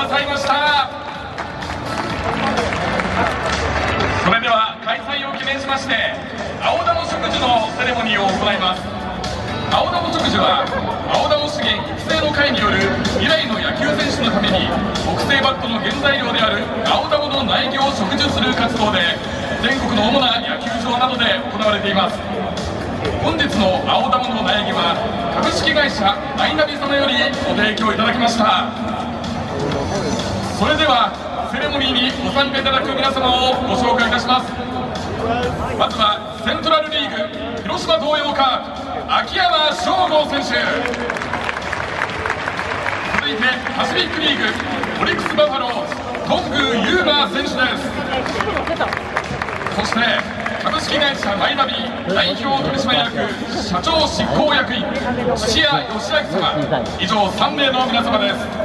ださいました。それでは開催を記念しまして青玉植樹のセレモニーを行います。青玉植樹は青玉資源育成の会による未来の野球選手のために特製バットの原材料である青玉の苗木を植樹する活動で全国の主な野球場などで行われています。本日の青玉の苗木は株式会社マイナビ様よりご提供いただきました。それではセレモニーにご参加いただく皆様をご紹介いたしますまずはセントラルリーグ広島東洋カープ秋山翔吾選手続いてパシフィックリーグオリックスバファロー頓宮優馬選手です。そして株式会社マイナビ代表取締役社長執行役員土屋義明様以上3名の皆様です。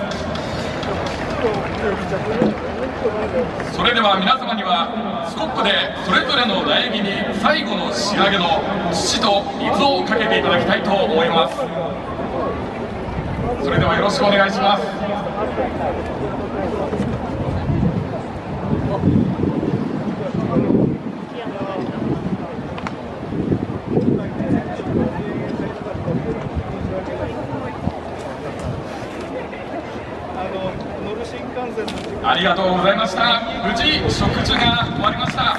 それでは皆様にはスコップでそれぞれの苗木に最後の仕上げの土と水をかけていただきたいと思います。それではよろしくお願いします。ありがとうございました。無事食事が終わりました。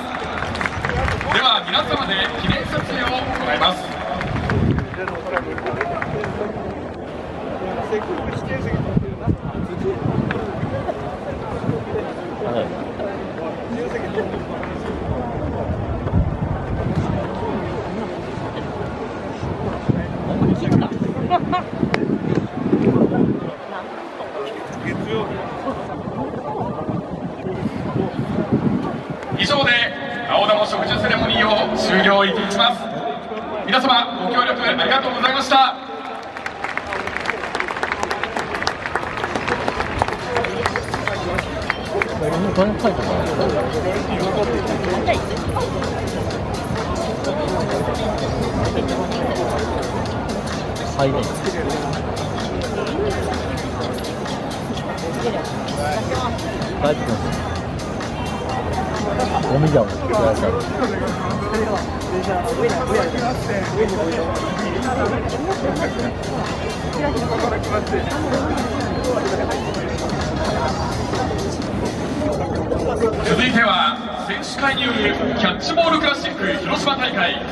では皆様で記念撮影を行います。以上で青玉植樹セレモニーを終了いたします。皆様ご協力ありがとうございました。はい。帰ってきますゴミじゃんください続いては選手会によるキャッチボールクラシック広島大会